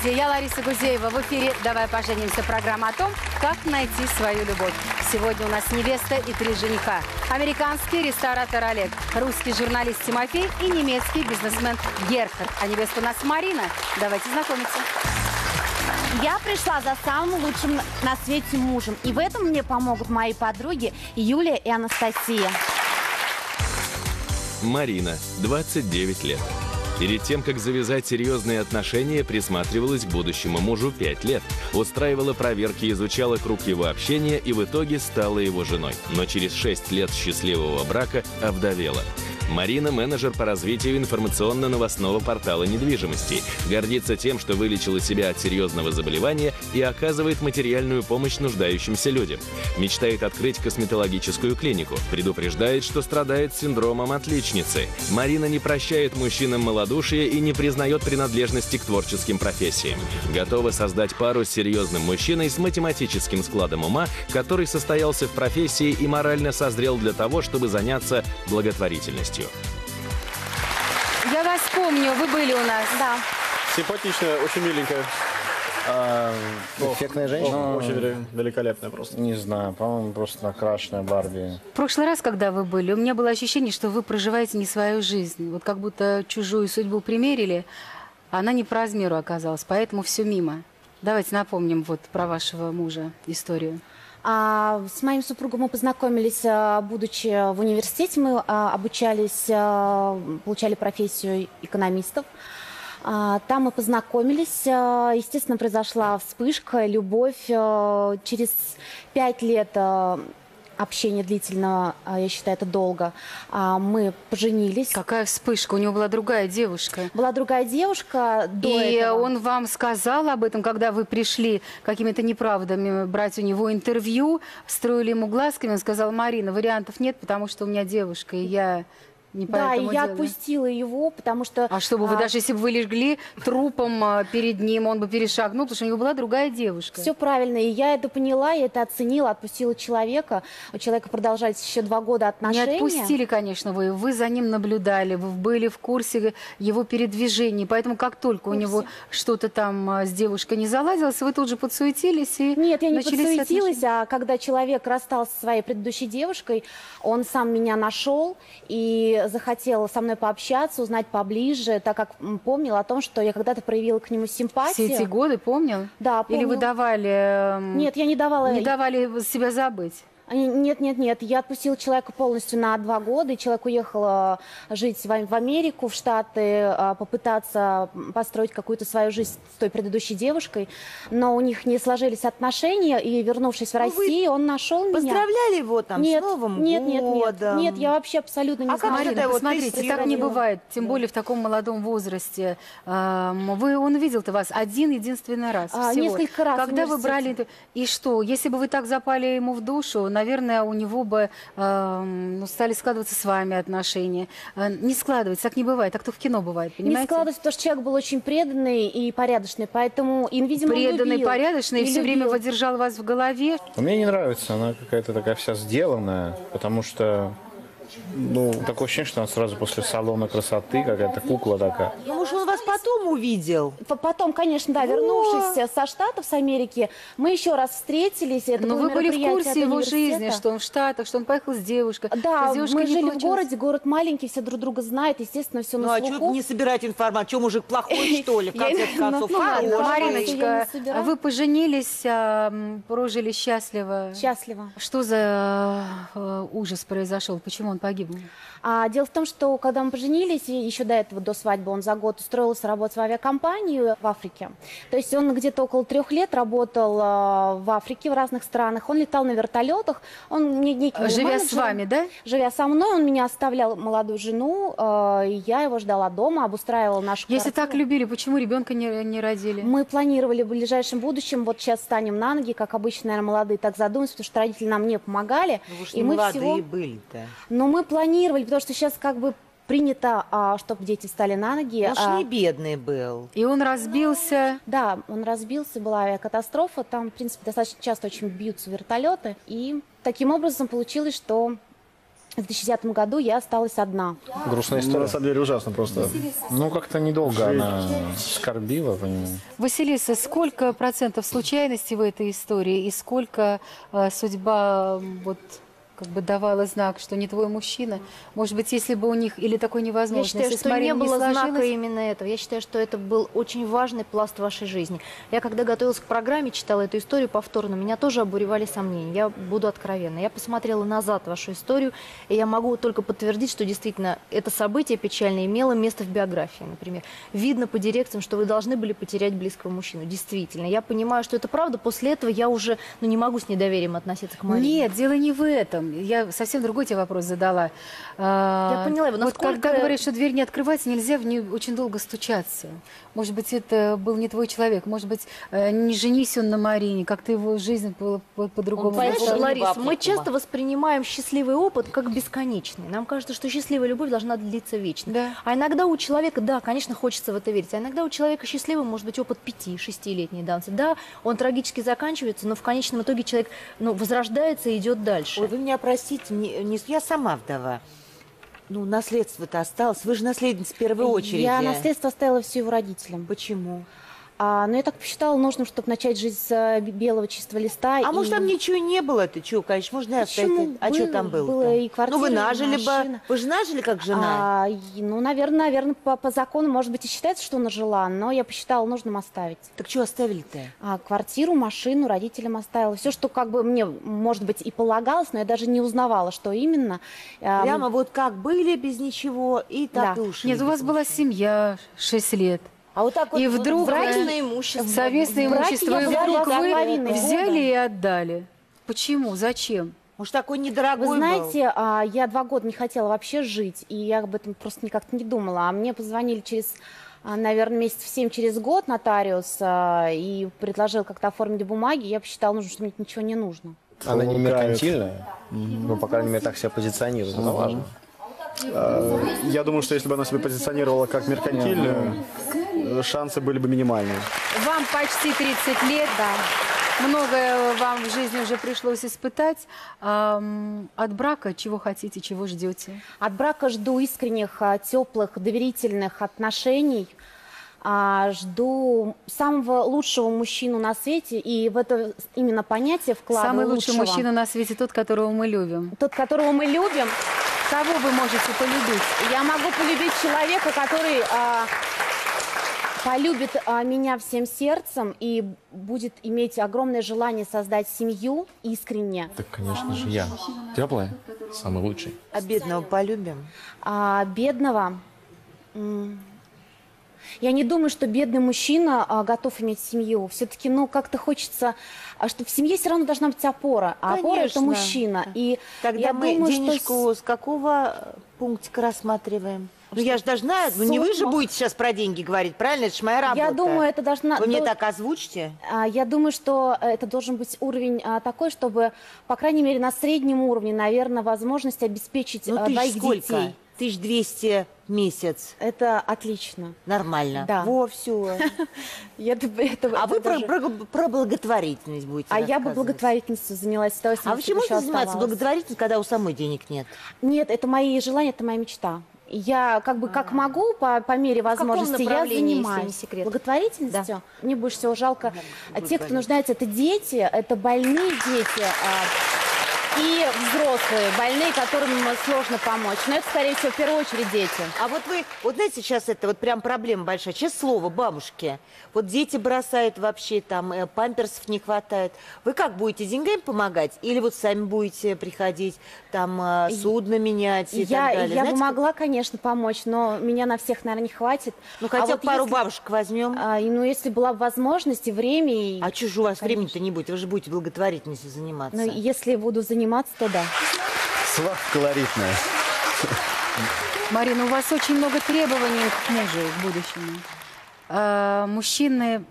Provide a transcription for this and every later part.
Здравствуйте, я Лариса Гузеева. В эфире «Давай поженимся» программа о том, как найти свою любовь. Сегодня у нас невеста и три жениха. Американский ресторатор Олег, русский журналист Тимофей и немецкий бизнесмен Герхард. А невеста у нас Марина. Давайте знакомиться. Я пришла за самым лучшим на свете мужем. И в этом мне помогут мои подруги Юлия и Анастасия. Марина, 29 лет. Перед тем, как завязать серьезные отношения, присматривалась к будущему мужу 5 лет. Устраивала проверки, изучала круг его общения и в итоге стала его женой. Но через 6 лет счастливого брака овдовела. Марина – менеджер по развитию информационно-новостного портала недвижимости. Гордится тем, что вылечила себя от серьезного заболевания и оказывает материальную помощь нуждающимся людям. Мечтает открыть косметологическую клинику. Предупреждает, что страдает синдромом отличницы. Марина не прощает мужчинам малодушие и не признает принадлежности к творческим профессиям. Готова создать пару с серьезным мужчиной с математическим складом ума, который состоялся в профессии и морально созрел для того, чтобы заняться благотворительностью. Я вас помню, вы были у нас. Да. Симпатичная, очень миленькая. А, эффектная женщина? Очень вели- великолепная просто. Не знаю, по-моему, просто накрашенная Барби. В прошлый раз, когда вы были, у меня было ощущение, что вы проживаете не свою жизнь. Вот как будто чужую судьбу примерили, а она не по размеру оказалась, поэтому все мимо. Давайте напомним вот про вашего мужа историю. А, с моим супругом мы познакомились, а, будучи в университете. Мы а, обучались, получали профессию экономистов. Там мы познакомились. Естественно, произошла вспышка, любовь. Через пять лет общения длительного, а, я считаю, это долго, а, мы поженились. Какая вспышка, у него была другая девушка. Была другая девушка до И этого. он вам сказал об этом, когда вы пришли какими-то неправдами брать у него интервью, строили ему глазками, он сказал, Марина, вариантов нет, потому что у меня девушка, и я не Да, и я делу». отпустила его, потому что... А чтобы вы а, даже если бы вы легли трупом а, перед ним, он бы перешагнул, потому что у него была другая девушка. Все правильно, и я это поняла, я это оценила, отпустила человека. У человека продолжались еще два года Не отношения. отпустили, конечно, вы. Вы за ним наблюдали, вы были в курсе его передвижений. Поэтому как только у него что-то там а, с девушкой не заладилось, вы тут же подсуетились и Нет, я не подсуетилась, отношения. а когда человек расстался со своей предыдущей девушкой, он сам меня нашел и захотел со мной пообщаться, узнать поближе, так как помнил о том, что я когда-то проявила к нему симпатию. Все эти годы, помнил? Да, Или вы помнил. давали... эм, Нет, я не давала... Не давали себя забыть? Нет, нет, нет. Я отпустила человека полностью на два года, и человек уехал а, жить в Америку, в Штаты, а, попытаться построить какую-то свою жизнь с той предыдущей девушкой, но у них не сложились отношения, и вернувшись в Ну, Россию, он нашел меня. Поздравляли его там Нет, с Новым нет, нет, нет, годом. нет, я вообще абсолютно не А же Марина, посмотрите, так не бывает, тем более в таком молодом возрасте. Вы, он видел-то вас один единственный раз А, всего. несколько раз Когда вы брали это, и что? Если бы вы так запали ему в душу, наверное, у него бы ну, стали складываться с вами отношения. Э, Не складывается, так не бывает, так то в кино бывает, Не понимаете? складывалось, потому что человек был очень преданный и порядочный, поэтому, и, видимо, Преданный, любил, порядочный, и все время любил. водержал вас в голове. Мне не нравится, она какая-то такая вся сделанная, потому что, ну, такое ощущение, что она сразу после салона красоты, какая-то кукла такая. Ну, может, он вас потом увидел? Потом, конечно, да, вернувшись со Штатов, с Америки, мы еще раз встретились. Это Но вы были в курсе его жизни, что он в Штатах, что он поехал с девушкой. Да, с девушкой мы жили в получилось. городе, город маленький, все друг друга знают, естественно, все Ну, на а что слуху. не собирать информацию? Что, мужик плохой, что ли? В конце ну, концов, ну, Мариночка, вы поженились, прожили счастливо. Счастливо. Что за э, ужас произошел? Почему он погиб? А, дело в том, что когда мы поженились, и еще до этого, до свадьбы, он за год устроился работать в авиакомпанию в Африке. То есть он где-то около трех лет работал а, в Африке, в разных странах. Он летал на вертолетах. Он мне неким был Живя с менеджером. вами, да? Живя со мной, он меня оставлял молодую жену, э, я его ждала дома, обустраивала нашу Если так квартиру. любили, почему ребенка не, не родили? Мы планировали в ближайшем будущем, вот сейчас станем на ноги, как обычно, наверное, молодые так задумываются, потому что родители нам не помогали. Ну, и не мы молодые всего... были-то. Но мы планировали, потому что сейчас как бы принято, чтобы дети встали на ноги. Он ж а, не бедный был. И он разбился. Да, он разбился, была авиакатастрофа, там, в принципе, достаточно часто очень бьются вертолеты, и таким образом получилось, что в 2010 году я осталась одна. Грустная Ну, история. на самом деле ужасно просто. Ну, как-то недолго она скорбила по нему. Василиса, сколько процентов случайности в этой истории и сколько э, судьба вот как бы давала знак, что не твой мужчина? Может быть, если бы у них или такой Я невозможно, считаю, что не было знака сложилось? именно этого. Я считаю, что это был очень важный пласт вашей жизни. Я когда готовилась к программе, читала эту историю повторно, меня тоже обуревали сомнения. Я буду откровенна. Я посмотрела назад вашу историю, и я могу только подтвердить, что действительно это событие печальное имело место в биографии, например. Видно по дирекциям, что вы должны были потерять близкого мужчину. Действительно. Я понимаю, что это правда. После этого я уже ну, не могу с недоверием относиться к Марине. Нет, дело не в этом. Я совсем другой тебе вопрос задала. Я поняла его. Вот Насколько- когда говорят, что дверь не открывается, нельзя в нее очень долго стучаться. Может быть, это был не твой человек. Может быть, э, не женись он на Марине, как-то его жизнь по- по- по-другому. Понимаешь, была. Знаешь, Лариса, Ларис, мы часто воспринимаем счастливый опыт как бесконечный. Нам кажется, что счастливая любовь должна длиться вечно. Да. А иногда у человека, да, конечно, хочется в это верить, а иногда у человека счастливым может быть опыт 5-6-летней давности. Да, он трагически заканчивается, но в конечном итоге человек ну, возрождается и идет дальше. Ой, вы меня простите, не, не- я сама вдова. Ну, наследство-то осталось. Вы же наследница в первой очереди. Я наследство оставила все его родителям. Почему? А, но я так посчитала нужным, чтобы начать жизнь с э, белого чистого листа. А и- может, там ничего не было? Ты что, конечно, можно и оставить. Почему? А что там было? было и квартира, Ну, вы и нажили бы. Вы же нажили как жена. А, и, ну, наверное, наверное, по, по закону, может быть, и считается, что нажила, но я посчитала нужным оставить. Так что оставили-то? А, квартиру, машину родителям оставила. Все, что как бы мне, может быть, и полагалось, но я даже не узнавала, что именно. А, Прямо вот как были без ничего, и так Да. и ушли. Нет, у вас была семья 6 лет. А вот так вот И вот вдруг э, имущество. совместное имущество, и вдруг вы взяли и отдали. Почему? Зачем? Может, такой недорогой Вы был? знаете, а, я два года не хотела вообще жить, и я об этом просто никак не думала. А мне позвонили через, а, наверное, месяц в семь через год нотариус а, и предложил как-то оформить бумаги. Я посчитала, нужно, что мне ничего не нужно. Она не меркантильная, ну, по крайней мере, так себя позиционирует, это важно. Я думаю, что если бы она себя позиционировала как меркантильную, шансы были бы минимальные. Вам почти 30 лет, да. Многое вам в жизни уже пришлось испытать. От брака чего хотите, чего ждете? От брака жду искренних, а, теплых, доверительных отношений. А, Жду самого лучшего мужчину на свете, и в это именно понятие вкладываю Самый лучший лучшего. мужчина на свете тот, которого мы любим. Тот, которого мы любим, Кого вы можете полюбить? Я могу полюбить человека, который а, полюбит а, меня всем сердцем и будет иметь огромное желание создать семью искренне. Так, конечно же, я. Теплая? Самый лучший. А бедного полюбим? А бедного... Я не думаю, что бедный мужчина а, готов иметь семью. Все-таки, ну, как-то хочется, а, что в семье все равно должна быть опора. А опора это мужчина. И Тогда я мы думаю, что денежку с- с какого пунктика рассматриваем? Ну, я же должна, ну, не вы же Сумма. будете сейчас про деньги говорить, правильно? Это же моя работа. Я думаю, это должна... Вы мне до- так озвучите? А, Я думаю, что это должен быть уровень а, такой, чтобы, по крайней мере, на среднем уровне, наверное, возможность обеспечить Ну, а, тысяч двоих сколько? детей. Тысяч двести в месяц. Это отлично. Нормально. Да. Во, все. Я это- А это вы про, даже- про- про благотворительность будете А я бы рассказывать? благотворительностью занялась. с удовольствием, А если чем бы еще можете заниматься благотворительностью, когда у самой денег нет? Нет, это мои желания, это моя мечта. Я как бы как могу по, по мере возможности я занимаюсь благотворительностью. Мне больше всего жалко а, тех, кто нуждается. Это дети, это больные дети а, и взрослые больные, которым сложно помочь. Но это, скорее всего, в первую очередь дети. А вот вы, вот знаете, сейчас это вот прям проблема большая. Честное слово, бабушки. Вот дети бросают вообще, там, э, памперсов не хватает. Вы как будете деньгами помогать? Или вот сами будете приходить, там, э, судно менять и я так далее? я бы Знаете, могла, конечно, помочь, но меня на всех, наверное, не хватит. Ну, А хотя бы вот пару если- бабушек возьмем. А, ну, если была бы возможность и время, и, А же у вас времени-то не будет? Вы же будете благотворительностью заниматься. ну, если буду заниматься, то да. Сладко колоритная. Марина, у вас очень много требований к мужу в будущем. А, мужчины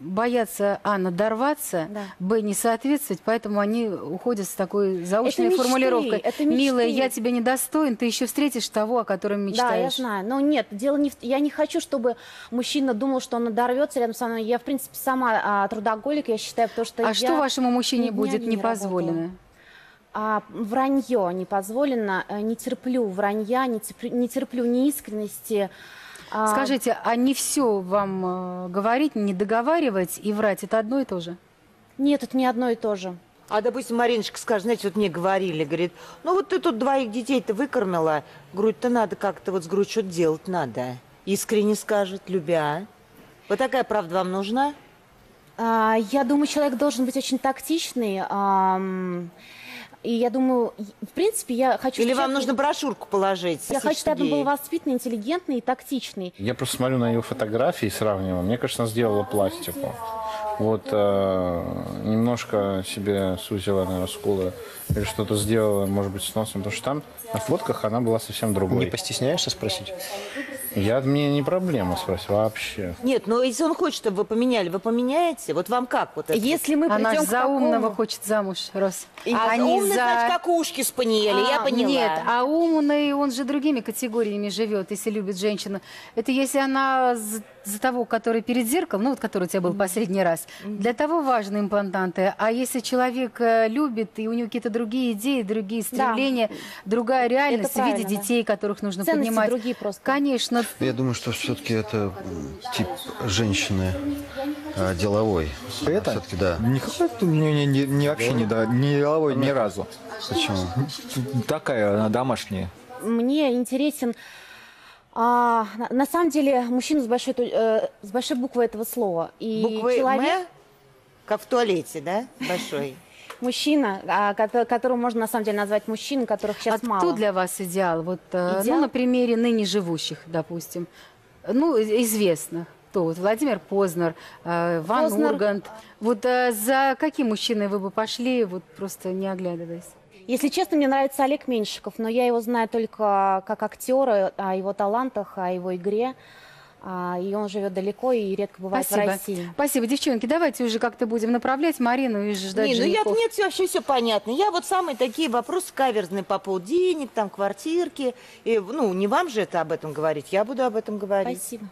боятся, а, надорваться, Да. б, не соответствовать, поэтому они уходят с такой заученной мечты, формулировкой. это мечты. Милая, я тебя не достоин, ты еще встретишь того, о котором Да, я мечтаешь. знаю. Но нет, дело не в... Я не хочу, чтобы мужчина думал, что он надорвется рядом со мной. Я, в принципе, сама а, трудоголик, я считаю, потому что а я что вашему мужчине будет не не позволено? А вранье не позволено, э, не терплю вранья, не терплю, не терплю неискренности. А, Скажите, а не все вам э, говорить, не договаривать и врать, это одно и то же? Нет, это не одно и то же. А, допустим, Мариночка скажет, знаете, вот мне говорили, говорит, ну вот ты тут двоих детей-то выкормила, грудь-то надо как-то, вот с грудь что-то делать надо. Искренне скажет, любя. Вот такая правда вам нужна? А, Я думаю, человек должен быть очень тактичный. ам, И я думаю, в принципе, я хочу... Или вам нужно брошюрку положить? Я хочу, чтобы он был воспитанный, интеллигентный и тактичный. Я просто смотрю на ее фотографии и сравниваю. Мне кажется, она сделала пластику. Вот э, немножко себе сузила, наверное, скулы или что-то сделала, может быть, с носом, потому что там на фотках она была совсем другой. Не постесняешься спросить? Я, мне не проблема спросить вообще. Нет, но если он хочет, чтобы вы поменяли, вы поменяете? Вот вам как вот это? Если мы Она ж придем к за умного такому... хочет замуж, Рос. А умный, значит, как ушки спаниели, я А, поняла. Нет, а умный, он же другими категориями живет, если любит женщину. Это если она за, того, который перед зеркалом, ну вот который у тебя был последний раз, для того важны имплантанты. А если человек э, любит, и у него какие-то другие идеи, другие стремления, другая реальность в виде да. детей, которых нужно Ценности поднимать. другие просто. Конечно. Я думаю, что все-таки это тип женщины а, деловой. Это? Все-таки, да. Никакой тут не, не, не, не вообще не, да, не деловой ни разу. Почему? Такая она домашняя. Мне интересен... а, на, на самом деле, мужчина с большой, ту- э, с большой буквы этого слова. И Буквы человек, «М», как в туалете, да, большой? мужчина, а, кото- которого можно на самом деле назвать мужчиной, которых сейчас а мало. кто для вас идеал? Вот, э, Идеал? Ну, на примере ныне живущих, допустим. Ну, известных. Кто? Вот Владимир Познер, э, Ван Познер. Ургант. Вот э, за каким мужчиной вы бы пошли, вот просто не оглядываясь? Если честно, мне нравится Олег Меньшиков, но я его знаю только как актера, о его талантах, о его игре. А, И он живет далеко и редко бывает Спасибо. в России. Спасибо, девчонки. Давайте уже как-то будем направлять Марину и ждать Не, ну я, нет, все, вообще все понятно. Я вот самые такие вопросы каверзные по поводу денег, там, квартирки. И, ну, не вам же это об этом говорить, я буду об этом говорить. Спасибо.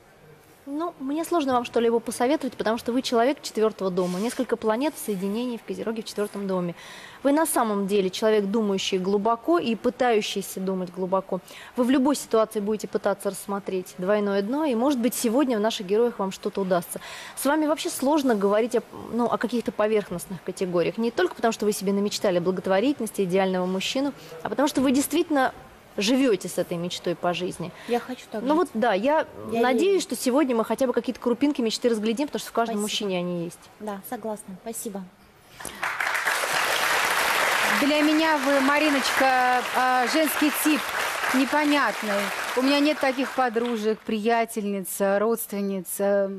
Ну, мне сложно вам что-либо посоветовать, потому что вы человек четвертого дома. Несколько планет в соединении в Козероге в четвертом доме. Вы на самом деле человек, думающий глубоко и пытающийся думать глубоко. Вы в любой ситуации будете пытаться рассмотреть двойное дно, и, может быть, сегодня в наших героях вам что-то удастся. С вами вообще сложно говорить о, ну, о каких-то поверхностных категориях. Не только потому, что вы себе намечтали благотворительности, идеального мужчину, а потому что вы действительно живете с этой мечтой по жизни. Я хочу так Ну жить. вот да, я, Я надеюсь, верю. что сегодня мы хотя бы какие-то крупинки мечты разглядим, потому что в каждом Спасибо. мужчине они есть. Да, согласна. Спасибо. Для меня вы, Мариночка, а, женский тип непонятный. У меня нет таких подружек, приятельниц, родственниц. э,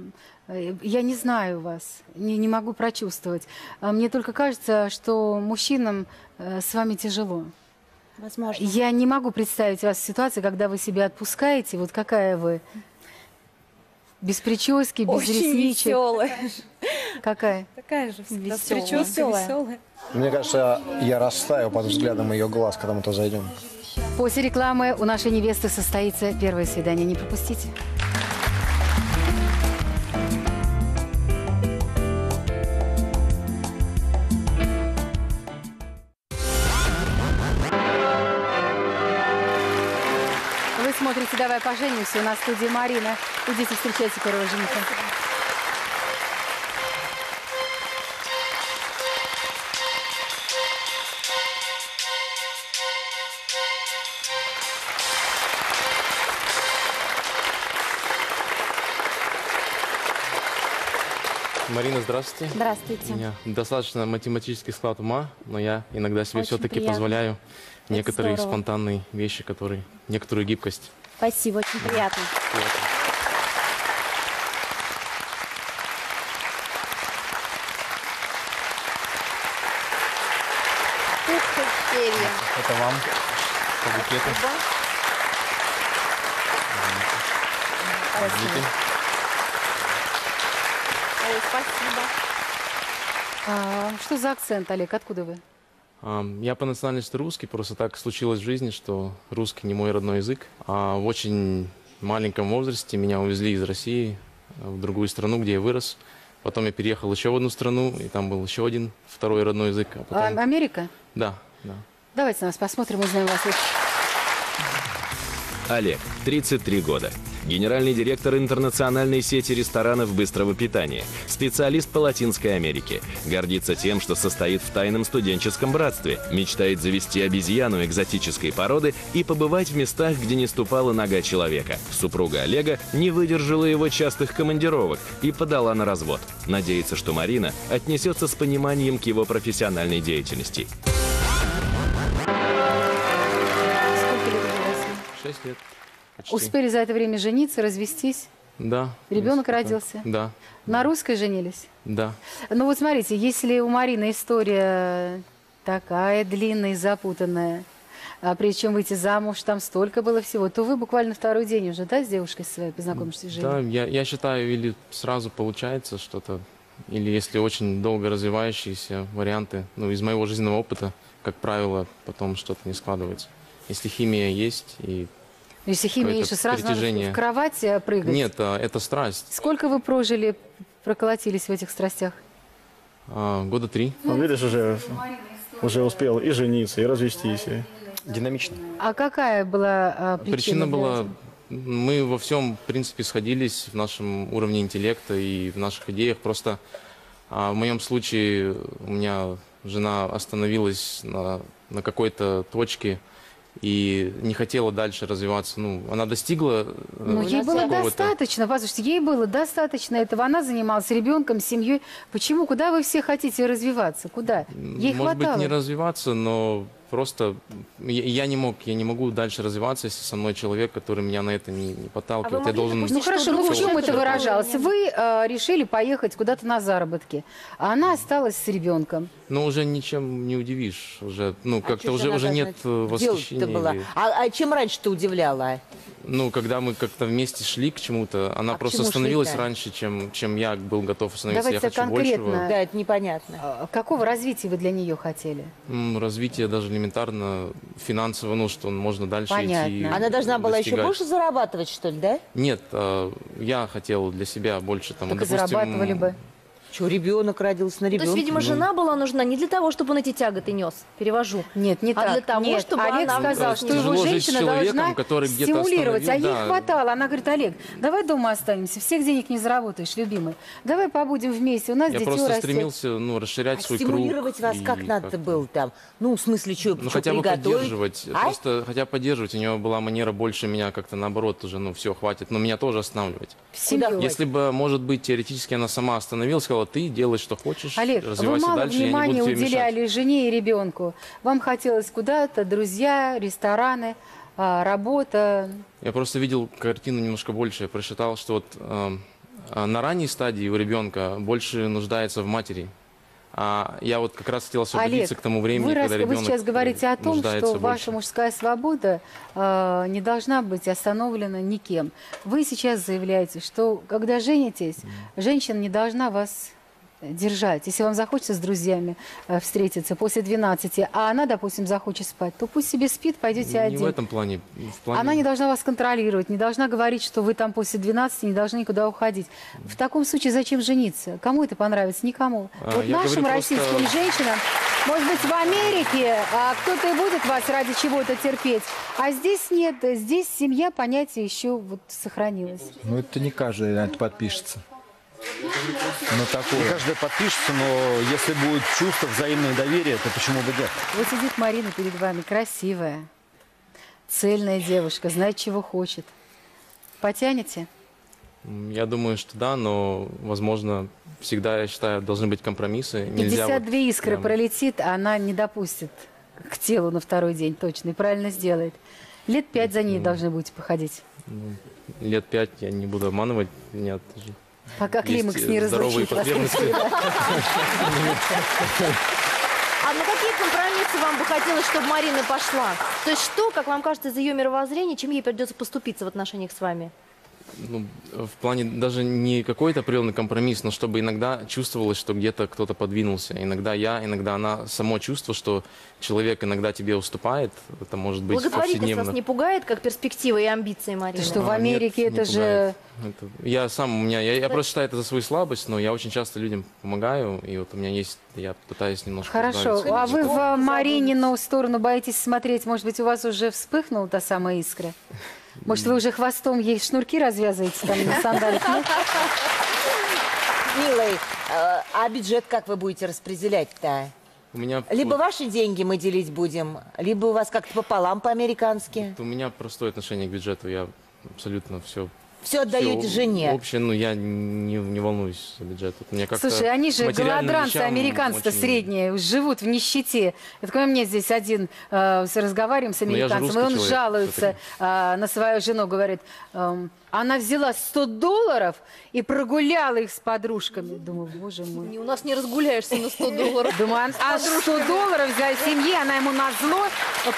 Я не знаю вас, не, не могу прочувствовать. А Мне только кажется, что мужчинам э, с вами тяжело. Возможно. Я не могу представить вас в ситуации, когда вы себя отпускаете. Вот какая вы? Без прически, без Очень ресничек. веселая. Какая? Такая же. С прической Весёлая. веселая. Мне кажется, я растаю под взглядом ее глаз, когда мы туда зайдем. После рекламы у нашей невесты состоится первое свидание. Не пропустите. «Давай поженимся». У нас в студии Марина. Идите, встречайте первого жениха. Марина, здравствуйте. Здравствуйте. У меня достаточно математический склад ума, но я иногда себе все-таки позволяю некоторые здорово. спонтанные вещи, которые, некоторую гибкость. Спасибо, очень приятно. Перья. Это вам по букету. Возьмите. Ой, спасибо. А, что за акцент, Олег? Откуда вы? Я по национальности русский, просто так случилось в жизни, что русский не мой родной язык. А в очень маленьком возрасте меня увезли из России в другую страну, где я вырос. Потом я переехал еще в одну страну, и там был еще один второй родной язык. А А, потом... Америка? Да, да. Давайте на нас посмотрим, узнаем вас лучше. Олег, 33 года. Генеральный директор интернациональной сети ресторанов быстрого питания. Специалист по Латинской Америке. Гордится тем, что состоит в тайном студенческом братстве. Мечтает завести обезьяну экзотической породы и побывать в местах, где не ступала нога человека. Супруга Олега не выдержала его частых командировок и подала на развод. Надеется, что Марина отнесется с пониманием к его профессиональной деятельности. 6 лет. Почти. Успели за это время жениться, развестись? Да. Ребенок родился? Да. На русской женились? Да. Ну вот смотрите, если у Марины история такая длинная и запутанная, а причем выйти замуж, там столько было всего, то вы буквально второй день уже, да, с девушкой своей познакомишься с Да, я, я считаю, или сразу получается что-то, или если очень долго развивающиеся варианты, ну, из моего жизненного опыта, как правило, потом что-то не складывается. Если химия есть и... Если химия есть, сразу надо в кровать э, прыгать? Нет, а, это страсть. Сколько вы прожили, проколотились в этих страстях? А, года три. Ну, видишь, уже, уже успел и жениться, и развестись. и- Динамично. А какая была а, причина? Причина была... этого? Мы во всем, в принципе, сходились в нашем уровне интеллекта и в наших идеях. Просто а, в моем случае у меня жена остановилась на, на какой-то точке и не хотела дальше развиваться. Ну, она достигла э, Ну, ей было достаточно, послушайте, ей было достаточно этого. Она занималась ребенком, семьей. Почему? Куда вы все хотите развиваться? Куда? Ей Может хватало. быть, не развиваться, но просто я, я не мог, я не могу дальше развиваться, если со мной человек, который меня на это не, не подталкивает. я могли должен... Ну хорошо, ну в чем это выражалось? Вы э, решили поехать куда-то на заработки, а она осталась с ребенком. Но уже ничем не удивишь. Уже, ну, А как-то уже, уже нет э, восхищения. была? А, а чем раньше ты удивляла? Ну, когда мы как-то вместе шли к чему-то, она А просто чему остановилась шли-то? раньше, чем, чем я был готов остановиться. Давайте я хочу конкретно. большего. Да, это непонятно. А Какого развития вы для нее хотели? Развитие даже элементарно финансово, ну, что можно дальше Понятно. идти. Она должна была еще достигать. больше зарабатывать, что ли, да? Нет, а, я хотел для себя больше там, Так допустим, зарабатывали бы. Что, ребенок родился на То есть, ребенке? видимо, жена была нужна не для того, чтобы он эти тяготы нес, перевожу. Нет, не А так. для того, Нет, чтобы Олег она сказал, что его женщина должна который стимулировать, а ей да. хватало. Она говорит, Олег, давай дома останемся, всех денег не заработаешь, любимый. Давай побудем вместе, у нас Я дитё просто растет. стремился, ну, расширять А свой круг. стимулировать вас как надо был там? Ну, в смысле, что, Ну, хотя бы поддерживать. А? Просто хотя бы поддерживать. У него была манера больше меня как-то наоборот уже, ну, все, хватит. Но меня тоже останавливать. Если бы, может быть, теоретически она сама остановилась, сказала, ты делай, что хочешь, Олег, вы мало дальше, я не буду внимания тебе мешать. уделяли жене и ребенку. Вам хотелось куда-то, друзья, рестораны, а, работа. Я просто видел картину немножко больше. Я просчитал, что вот эм, а, на ранней стадии у ребенка больше нуждается в матери. А я вот как раз хотел освободиться Олег, к тому времени, вы, раз- когда вы ребенок сейчас говорите о том, что ваша больше. мужская свобода э, не должна быть остановлена никем. Вы сейчас заявляете, что когда женитесь, женщина не должна вас держать. Если вам захочется с друзьями э, встретиться после 12, а она, допустим, захочет спать, то пусть себе спит, пойдете Не один. в этом плане. В плане... Она не должна вас контролировать, не должна говорить, что вы там после 12 не должны никуда уходить. В таком случае зачем жениться? Кому это понравится? Никому. А, вот нашим говорю просто- российским женщинам, может быть, в Америке а, кто-то и будет вас ради чего-то терпеть, а здесь нет. Здесь семья, понятие еще вот сохранилось. Ну, это не каждый на это подпишется. Ну, Не такое. каждый подпишется, но если будет чувство, взаимное доверие, то почему бы нет? Вот сидит Марина перед вами, красивая, цельная девушка, знает, чего хочет. Потянете? Я думаю, что да, но, возможно, всегда, я считаю, должны быть компромиссы. Нельзя 52 вот искры прям- пролетит, а она не допустит к телу на второй день точно и правильно сделает. Лет пять за ней должны будете походить, ну, лет пять я не буду обманывать. Нет, пока есть, климакс э, не здоровые разлучит вас. потребности. А на какие компромиссы вам бы хотелось, чтобы Марина пошла? То есть что, как вам кажется, из ее мировоззрения, чем ей придется поступиться в отношениях с вами? Ну, в плане даже не какой-то определенный компромисс, но чтобы иногда чувствовалось, что где-то кто-то подвинулся. Иногда я, иногда она. Само чувство, что человек иногда тебе уступает, это может быть Благотворительность повседневно. вас не пугает, как перспектива и амбиции, Марина? Ты что, в А, Америке нет, это не же... Это- я сам, у меня, я, я просто считаю это за свою слабость, но я очень часто людям помогаю, и вот у меня есть, я пытаюсь немножко Хорошо. избавиться А вы в Маринину сторону боитесь смотреть? Может быть, у вас уже вспыхнула та самая искра? Может, вы уже хвостом ей шнурки развязываете там на сандалях? Нет? Милый, э, а бюджет как вы будете распределять-то? У меня, Либо вот- ваши деньги мы делить будем, либо у вас как-то пополам по-американски. у меня простое отношение к бюджету, я абсолютно все Все отдаете жене. Общее, ну, я не, не волнуюсь за бюджет. Мне как-то Слушай, они же материальным голодранцы, вещам американцы-то очень- средние, живут в нищете. Это такой мне здесь один, э, с- разговариваем с Ну, я же американцем, и русский он человек, жалуется э, на свою жену, говорит, эм, она взяла 100 долларов и прогуляла их с подружками. Думаю, боже мой. Не, У нас не разгуляешься на 100 долларов. Думаю, а 100 долларов взяла семье, она ему назло,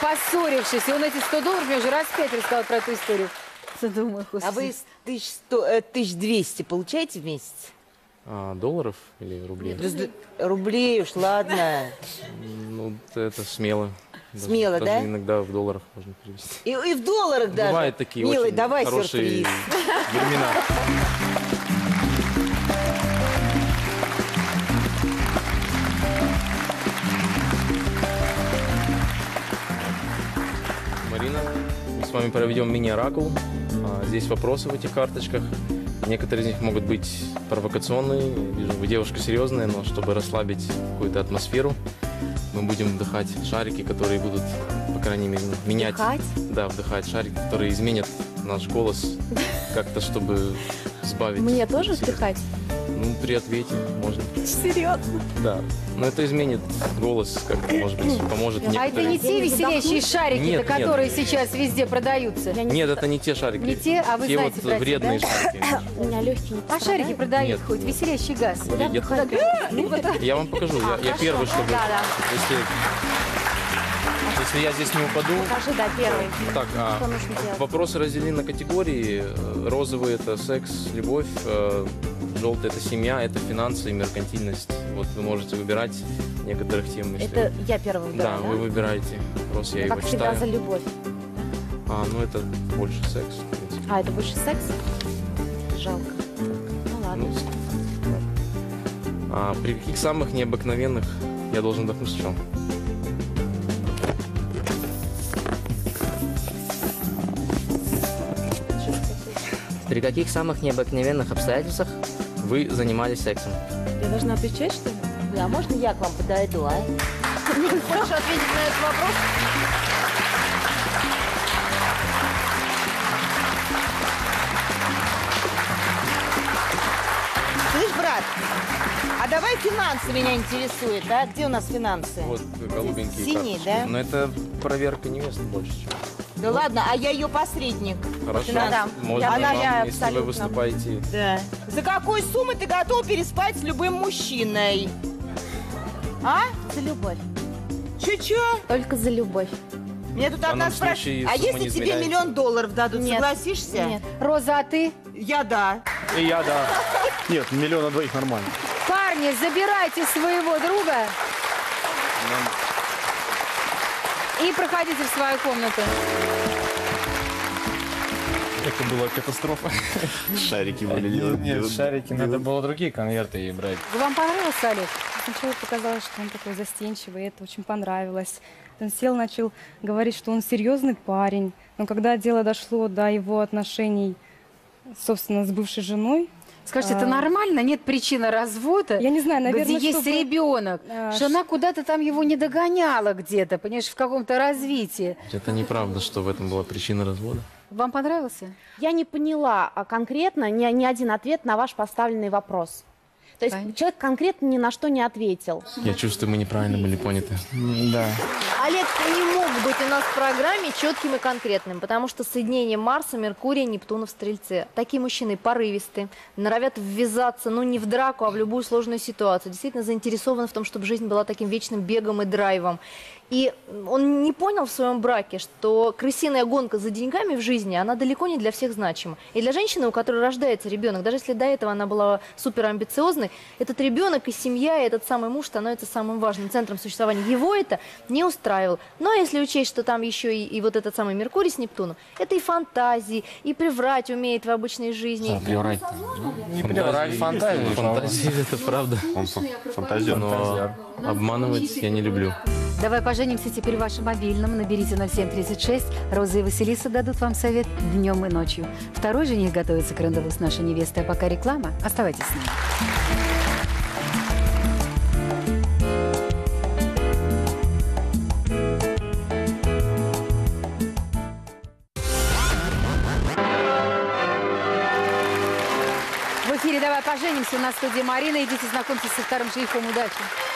поссорившись. И он эти 100 долларов мне уже раз пять рассказал про эту историю. Думаю, А вы сто- э, 1200 получаете в месяц? А, долларов или рублей? Раз- Рублей уж, ладно. Ну, это смело. Даже- Смело, даже да? иногда в долларах можно перевести. И, и в долларах даже. Бывают такие Милый, очень давай хорошие сюрприз. времена. Вами проведем мини-оракул. А, Здесь вопросы в этих карточках. Некоторые из них могут быть провокационные. Вижу, вы девушка серьезная, но чтобы расслабить какую-то атмосферу, мы будем вдыхать шарики, которые будут, по крайней мере, менять. Вдыхать? Да, вдыхать шарики, которые изменят наш голос как-то, чтобы сбавить. Мне тоже вдыхать? Ну, при ответе можно. Серьезно? Да. Но это изменит голос, как-то, может быть, поможет А это не те веселящие шарики, Нет, нет. которые сейчас везде продаются. Нет, это не те шарики. Не те, а вы те знаете вот про вредные шарики. У меня легкие А шарики продают Нет, хоть, нет. веселящий газ. Я- я- Я вам покажу. Я, я первый, чтобы... Да, да. Если, если я здесь не упаду... Покажи, да, первый. Так, а, Что нужно делать? вопросы разделены на категории. Э, Розовый – это секс, любовь. э, Желтый – это семья, это финансы и меркантильность. Вот вы можете выбирать некоторых тем. если- Это я первый Да, выбираю, вы выбираете. Вопрос я Ну, его Как всегда читаю. за любовь. А, ну это больше секс. А, это больше секс? Жалко. Ну ладно. Ну, с- а при каких самых необыкновенных я должен вдохнуть сначала? При каких самых необыкновенных обстоятельствах вы занимались сексом? Я должна отвечать, что ли? Да, можно я к вам подойду, а? Хочешь ответить на этот вопрос? Слышь, брат, а давай финансы меня интересует, а? Где у нас финансы? Вот голубенькие Синие, карточки. да? Но это проверка невесты больше, чем. Да ладно, а я ее посредник. Хорошо. Да, я быть, вам, доверяю если вы выступаете... Да. За какой суммы ты готов переспать с любым мужчиной? А? За любовь. Чё-чё? Только за любовь. Меня тут одна спрашивает, а если тебе миллион долларов дадут, Нет. согласишься? Нет. Роза, а ты? Я да. И я, да. Нет, миллион на двоих нормально. Парни, забирайте своего друга и проходите в свою комнату. Это была катастрофа. Шарики были Нет, нет, шарики, надо было другие конверты ей брать. Вам понравился, Олег? Сначала показалось, что он такой застенчивый, и это очень понравилось. Он сел, начал говорить, что он серьезный парень. Но когда дело дошло до его отношений, собственно, с бывшей женой, Скажите, это А. нормально? Нет причины развода? я не знаю, наверное, где есть чтобы- ребенок. А, Жена куда-то там его не догоняла где-то, понимаешь, в каком-то развитии. Это неправда, что в этом была причина развода. Вам понравился? Я не поняла а, конкретно ни, ни один ответ на ваш поставленный вопрос. То есть Понятно. человек конкретно ни на что не ответил. Я чувствую, мы неправильно были поняты. Да. Олег не мог быть у нас в программе четким и конкретным, потому что соединение Марса, Меркурия, Нептуна в Стрельце. Такие мужчины порывисты, норовят ввязаться, ну не в драку, а в любую сложную ситуацию. Действительно заинтересованы в том, чтобы жизнь была таким вечным бегом и драйвом. И он не понял в своем браке, что крысиная гонка за деньгами в жизни, она далеко не для всех значима. И для женщины, у которой рождается ребенок, даже если до этого она была супер амбициозной, этот ребенок и семья, и этот самый муж становится самым важным центром существования. Его это не устраивал. Но если учесть, что там еще и, и вот этот самый Меркурий с Нептуном, это и фантазии, и приврать умеет в обычной жизни. Приврать. Не приврать, фантазии. Фантазии, это правда. Он фантазер. Но обманывать я не люблю. Давай поженимся теперь в вашем мобильном. Наберите 0736. Роза и Василиса дадут вам совет днем и ночью. Второй жених готовится к рандеву с нашей невестой, а пока реклама. Оставайтесь с нами. В эфире «Давай поженимся» у нас в студии Марина. Идите знакомьтесь со вторым женихом. Удачи!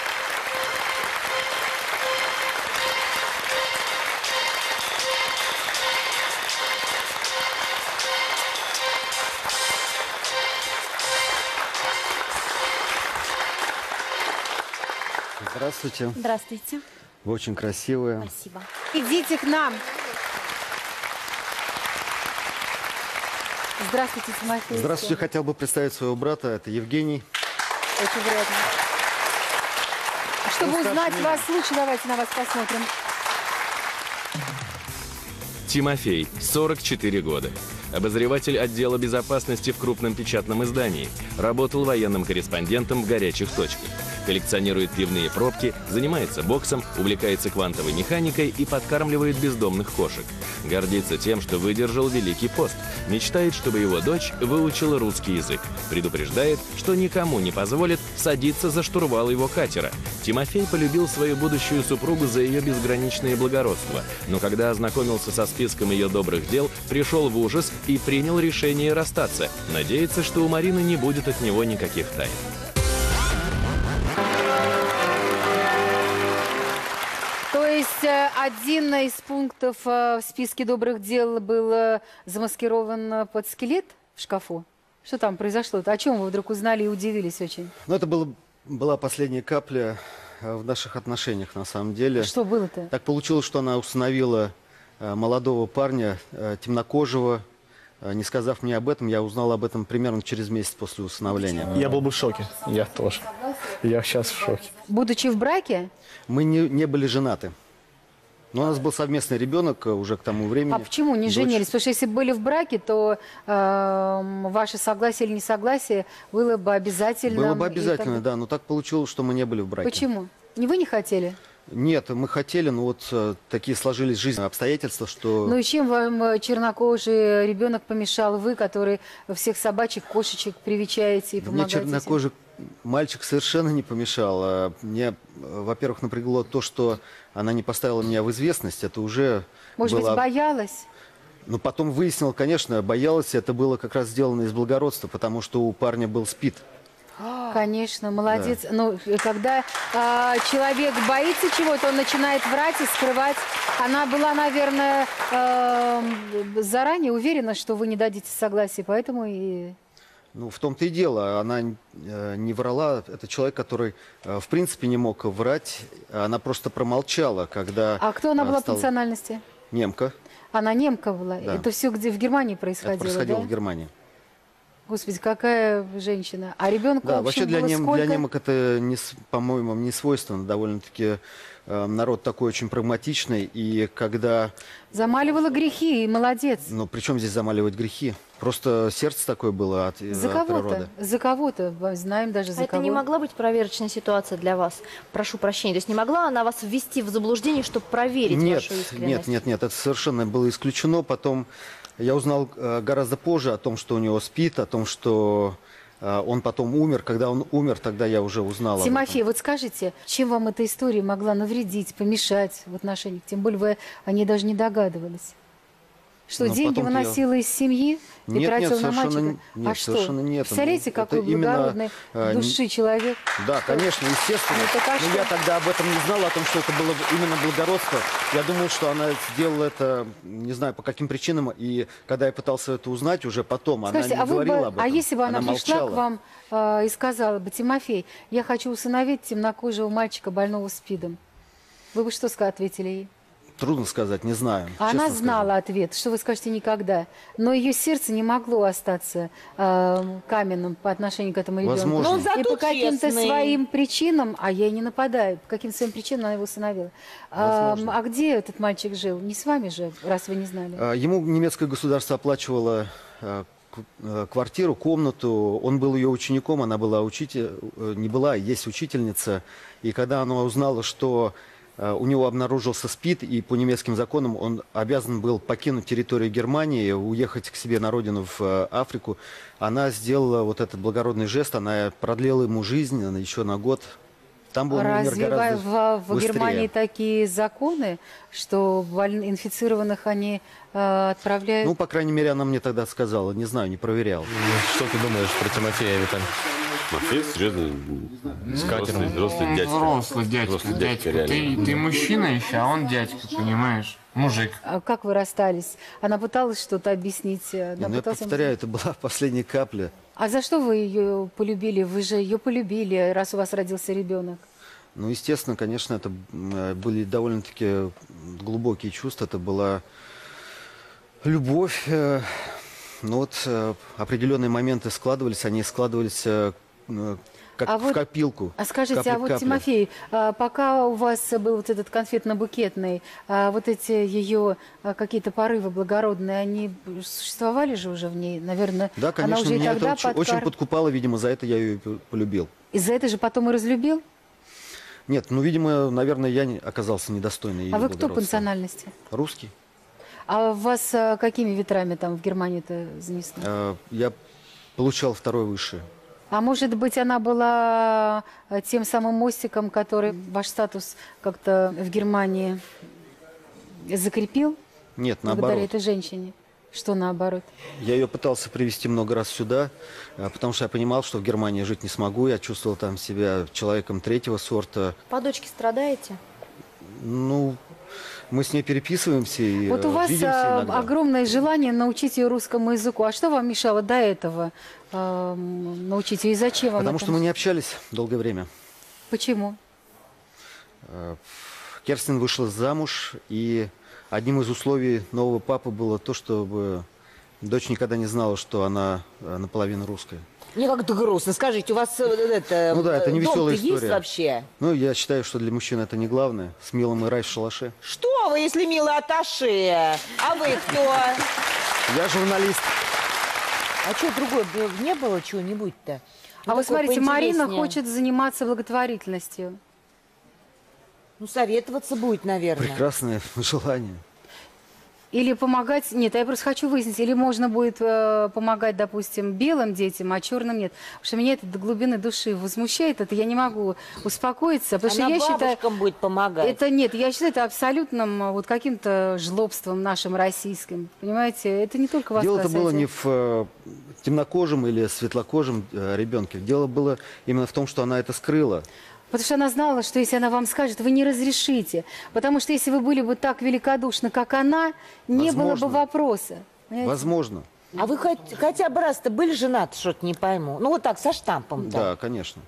Здравствуйте. Здравствуйте. Вы очень красивые. Спасибо. Идите к нам. Здравствуйте, Тимофей. Здравствуйте. Хотел бы представить своего брата. Это Евгений. Очень приятно. Чтобы Ну, узнать вас лучше, давайте на вас посмотрим. Тимофей, 44 года. Обозреватель отдела безопасности в крупном печатном издании. Работал военным корреспондентом в горячих точках. Коллекционирует пивные пробки, занимается боксом, увлекается квантовой механикой и подкармливает бездомных кошек. Гордится тем, что выдержал Великий пост. Мечтает, чтобы его дочь выучила русский язык. Предупреждает, что никому не позволит садиться за штурвал его катера. Тимофей полюбил свою будущую супругу за ее безграничное благородство, но когда ознакомился со списком ее добрых дел, пришел в ужас и принял решение расстаться. Надеется, что у Марины не будет от него никаких тайн. То есть э, один из пунктов э, в списке добрых дел был э, замаскирован под скелет в шкафу. Что там произошло-то? О чем вы вдруг узнали и удивились очень? Ну, это было, была последняя капля в наших отношениях, на самом деле. Что было-то? Так получилось, что она установила молодого парня, темнокожего. Э, Не сказав мне об этом, я узнал об этом примерно через месяц после усыновления. Я был бы в шоке. Я тоже. Я сейчас в шоке. Будучи в браке? Мы не, не были женаты. Но у нас был совместный ребенок э, уже к тому времени. А почему не Дочь. женились? Потому что если бы были в браке, то э, ваше согласие или несогласие было бы обязательно. Было бы обязательно, да, но так получилось, что мы не были в браке. Почему? Не вы не хотели? Нет, мы хотели, но вот э, такие сложились жизненные обстоятельства, что... Ну и чем вам э, чернокожий ребенок помешал вы, который всех собачек, кошечек привечаете и Мне помогаете? этим? чернокожий мальчик совершенно не помешал. А Мне, э, во-первых, напрягло то, что она не поставила меня в известность. Это уже Может было... быть, боялась? Но потом выяснил, конечно, боялась. Это было как раз сделано из благородства, потому что у парня был спид. Конечно, молодец. Ну, когда а, человек боится чего-то, он начинает врать и скрывать. Она была, наверное, эм, заранее уверена, что вы не дадите согласия, поэтому и... Ну, в том-то и дело. Она э, не врала. Это человек, который, э, в принципе, не мог врать. Она просто промолчала, когда... А кто она э, была по стал- национальности? Немка. Она немка была. Да. Это все где в Германии Это происходило, происходило да? в Германии. Господи, какая женщина. А ребенку Да, вообще для, было нем, сколько? для немок это, не, по-моему, не свойственно. Довольно-таки э, народ такой очень прагматичный. И когда... Замаливала грехи, и молодец. Ну, при чем здесь замаливать грехи? Просто сердце такое было от, э, За от кого-то, природы. за кого-то, знаем даже за А это кого. не могла быть проверочная ситуация для вас? Прошу прощения. То есть не могла она вас ввести в заблуждение, чтобы проверить Нет, вашу искренность? нет, нет, нет, это совершенно было исключено. Потом я узнал э, гораздо позже о том, что у него спит, о том, что э, он потом умер. Когда он умер, тогда я уже узнал об этом. Тимофей, вот скажите, чем вам эта история могла навредить, помешать в отношениях? Тем более вы о ней даже не догадывались. Что, Но деньги выносила из семьи и Нет, нет, тратила на совершенно мальчика? нет, а что? совершенно нет. Представляете, Это какой именно, благородный э, души человек? Да, конечно, естественно. Ну, а Но что? я тогда об этом не знал, о том, что это было именно благородство. Я думал, что она сделала это, не знаю, по каким причинам. И когда я пытался это узнать уже потом, Скажите, она а, не бы, говорила об этом. а если бы она, пришла молчала. к вам э, и сказала бы, Тимофей, я хочу усыновить темнокожего мальчика, больного СПИДом, вы бы что ответили ей? Трудно сказать, не знаю. Она знала ответ, что вы скажете никогда. Но ее сердце не могло остаться э, каменным по отношению к этому ребенку. Возможно. Но он И по каким-то своим причинам, а я ей не нападаю, по каким-то своим причинам она его усыновила. А, Возможно. а где этот мальчик жил? Не с вами же, раз вы не знали. А, Ему немецкое государство оплачивало к- э, квартиру, комнату. Он был ее учеником, она была учитель, э, не была, а есть учительница. И когда она узнала, что э, у него обнаружился СПИД, и по немецким законам он обязан был покинуть территорию Германии, уехать к себе на родину в э, Африку, она сделала вот этот благородный жест, она продлила ему жизнь она еще на год. Там был Разве в, в быстрее. Германии такие законы, что больн- инфицированных они э, отправляют? Ну, по крайней мере, она мне тогда сказала. Не знаю, не проверял. Что ты думаешь про Тимофея, Виталий? Матвей, серьезно, взрослый, взрослый дядька. Взрослый дядька, Взрослый дядька. реально. Ты, ты мужчина еще, а он дядька, понимаешь? Мужик. А как вы расстались? Она пыталась что-то объяснить? э, Она ну, я пыталась вам- повторяю, это была последняя капля. А за что вы ее полюбили? Вы же ее полюбили, раз у вас родился ребенок. Ну, естественно, конечно, это э, были довольно-таки глубокие чувства. Это была любовь. э, Ну вот определенные моменты складывались, они складывались как А в вот- копилку. А скажите, капля а вот, капле. Тимофей, а, пока у вас был вот этот конфетно-букетный, а, вот эти ее а, какие-то порывы благородные, они существовали же уже в ней, наверное? Да, она конечно, уже и меня это тогда очень, очень подкар- подкупало, видимо, за это я ее полюбил. И за это же потом и разлюбил? Нет, ну, видимо, наверное, я не- оказался недостойный ее а вы кто по национальности? Русский. А вас какими ветрами там в Германии-то занесло? Я получал второе высшее. А может быть, она была э, тем самым мостиком, который ваш статус как-то в Германии закрепил Нет, благодаря наоборот. этой женщине? Что наоборот? Я ее пытался привести много раз сюда, э, потому что я понимал, что в Германии жить не смогу. Я чувствовал там себя человеком третьего сорта. По дочке страдаете? Ну, мы с ней переписываемся и Вот у э, вас а, огромное желание научить ее русскому языку. А что вам мешало до этого эм, научить ее? И зачем вам Потому это? что мы не общались долгое время. Почему? Э, Керстин вышла замуж, и одним из условий нового папы было то, чтобы дочь никогда не знала, что она э, наполовину русская. Мне как-то грустно. Скажите, у вас э, это, Ну да, это не э, дом-то веселая есть история. вообще? Ну, я считаю, что для мужчин это не главное. С милым и рай в шалаше. Что вы, если милый аташе? А вы кто? Я журналист. А что другое бы не было чего-нибудь-то? А Ну, такое смотрите, Марина поинтереснее. хочет заниматься благотворительностью. Ну, советоваться будет, наверное. Прекрасное желание. Или помогать... Нет, я просто хочу выяснить, или можно будет э, помогать, допустим, белым детям, а черным нет. Потому что меня это до глубины души возмущает, это я не могу успокоиться. Потому что Она я считаю... бабушкам будет помогать. Это нет, я считаю это абсолютным э, вот каким-то жлобством нашим российским. Понимаете, это не только вас Дело-то было не в э, темнокожем или светлокожем э, ребенке. Дело было именно в том, что она это скрыла. Потому что она знала, что если она вам скажет, вы не разрешите. Потому что если вы были бы так великодушны, как она, не было Возможно. бы вопроса. Понимаете? Возможно. А вы хоть, хотя бы раз-то были женаты, что-то не пойму. Ну, вот так, со штампом. Да, конечно.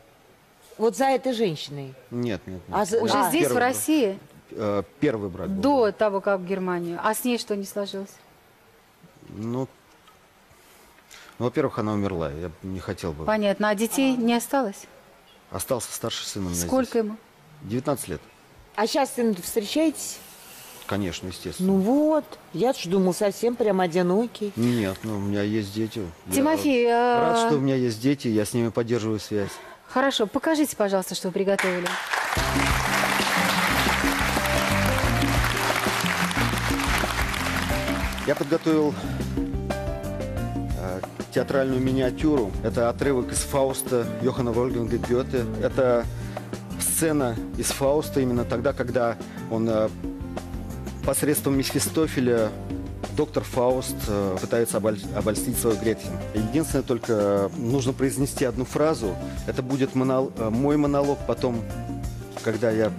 Вот за этой женщиной. Нет, нет. нет. А за- Уже А, здесь, в первый брак. России, Э, Первый брак был. до того, как в Германию. А с ней что не сложилось? Ну, ну, во-первых, она умерла. Я не хотел бы. Понятно. А детей не осталось? Остался старший сын у меня Сколько здесь. ему? 19 лет. А сейчас с встречаетесь? Конечно, естественно. Ну вот. Я ж думал, совсем прям одинокий. Нет, ну, у меня есть дети. Я Тимофей, рад, а- что у меня есть дети, я с ними поддерживаю связь. Хорошо, покажите, пожалуйста, что вы приготовили. Я подготовил театральную миниатюру. Это отрывок из Фауста Йохана Вольфганга Гёте. Это сцена из Фауста именно тогда, когда он э, посредством Мефистофеля доктор Фауст э, пытается оболь- обольстить свою Гретхен. Единственное, только э, нужно произнести одну фразу. Это будет монол- мой монолог, потом, когда я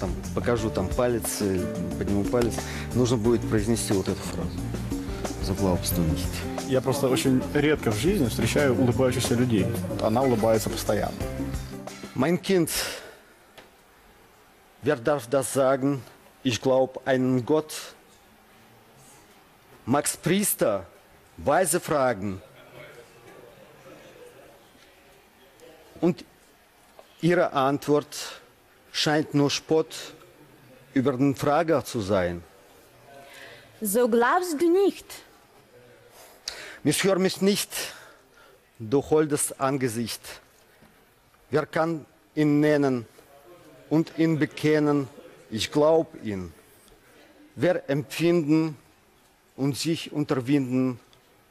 там, покажу там палец, подниму палец, нужно будет произнести вот эту фразу. Заплаубствовать. Я просто очень редко в жизни встречаю улыбающихся людей. Она улыбается постоянно. Mein Kind, wer darf das sagen? Ich glaube einen Gott. Max Priester, weise Fragen. Und ihre Antwort scheint nur Spott über den Frager zu sein. So glaubst du nicht? Misshör mich nicht, du holdes Angesicht. Wer kann ihn nennen und ihn bekennen? Ich glaub ihn. Wer empfinden und sich unterwinden?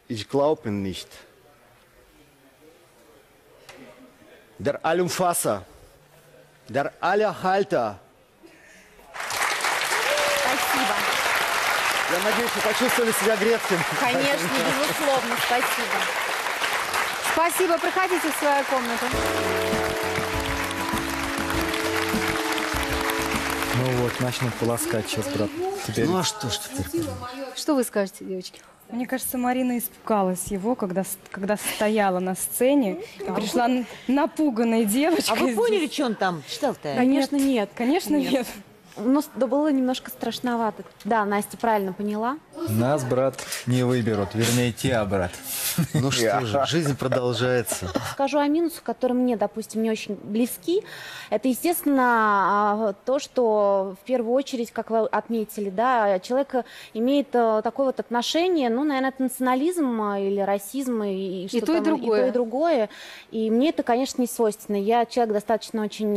Ich glaub ihn nicht. Der Allumfasser, der Allerhalter. Я надеюсь, вы почувствовали себя Грецким. Конечно, безусловно, спасибо. Спасибо, проходите в свою комнату. Ну вот, начнут полоскать сейчас, брат. Теперь... Ну а что ж теперь? Что вы скажете, девочки? Мне кажется, Марина испугалась его, когда, когда стояла на сцене и пришла н- напуганной девочкой. А вы поняли, здесь. что он там читал-то? Конечно, нет. Конечно, нет. Ну, было немножко страшновато. Да, Настя правильно поняла. Нас, брат, не выберут. Вернее, тебя, брат. Ну что же, жизнь продолжается. Скажу о минусах, которые мне, допустим, не очень близки. Это, естественно, а, то, что в первую очередь, как вы отметили, да, человек имеет э, такое вот отношение, ну, наверное, это национализм э, или расизм, и, что то, и другое. И то, и другое. И мне это, конечно, не свойственно. Я человек достаточно очень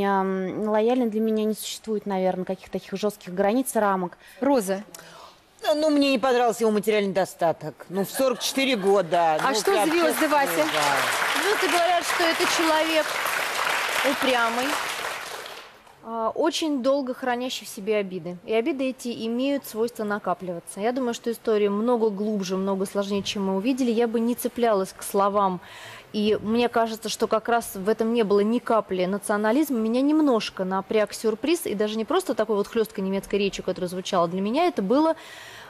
лояльный, для меня не существует, наверное, каких-то таких жестких границ, рамок. Роза, Ну, ну, мне не понравился его материальный достаток. Ну, в 44 года. А ну, что прям, звезды, Вася? слово. Звезды говорят, что это человек упрямый, а, очень долго хранящий в себе обиды. И обиды эти имеют свойство накапливаться. Я думаю, что история много глубже, много сложнее, чем мы увидели. Я бы не цеплялась к словам. И мне кажется, что как раз в этом не было ни капли национализма. Меня немножко напряг сюрприз. И даже не просто такой вот хлесткой немецкой речью, которая звучала. Для меня это было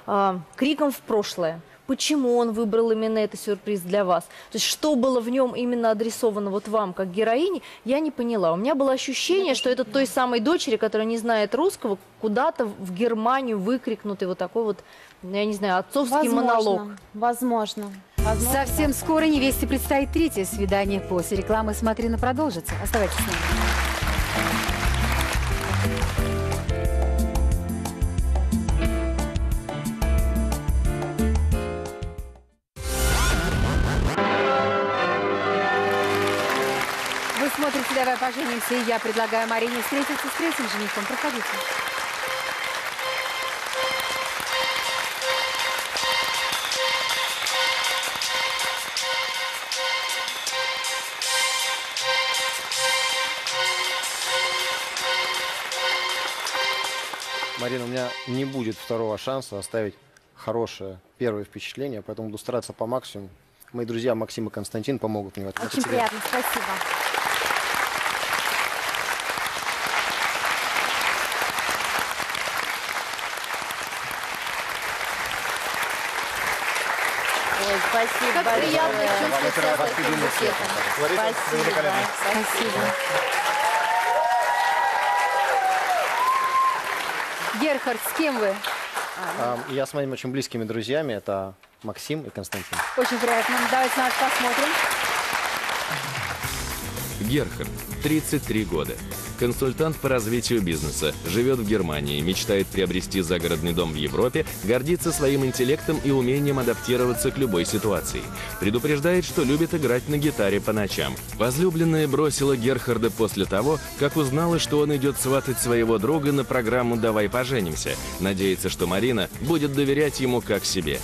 а, криком в прошлое. Почему он выбрал именно этот сюрприз для вас? То есть что было в нем именно адресовано вот вам, как героине, я не поняла. У меня было ощущение, что это той самой дочери, которая не знает русского, куда-то в Германию выкрикнутый вот такой вот, ну, я не знаю, отцовский Возможно, монолог. Возможно. Возможно. совсем скоро невесте предстоит третье свидание. После рекламы «Смотрина» продолжится. Оставайтесь с нами. Смотрите «Давай поженимся», и я предлагаю Марине встретиться с третьим женихом. Проходите. Не будет второго шанса оставить хорошее первое впечатление, поэтому буду стараться по максимуму. Мои друзья Максим и Константин помогут мне в этом. Очень приятно, спасибо. Ой, спасибо Как приятно чувствовать себя таким букетом. Спасибо. Спасибо. Герхард, с кем вы? А, Я с моими очень близкими друзьями, это Максим и Константин. Очень приятно. Давайте нас посмотрим. Герхард, 33 года. Консультант по развитию бизнеса, живет в Германии, мечтает приобрести загородный дом в Европе, гордится своим интеллектом и умением адаптироваться к любой ситуации. Предупреждает, что любит играть на гитаре по ночам. Возлюбленная бросила Герхарда после того, как узнала, что он идет сватать своего друга на программу «Давай поженимся». Надеется, что Марина будет доверять ему как себе.